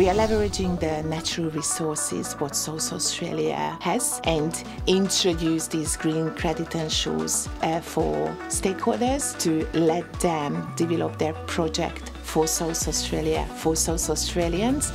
We are leveraging the natural resources what South Australia has and introduce these green credentials uh, for stakeholders to let them develop their project for South Australia, for South Australians.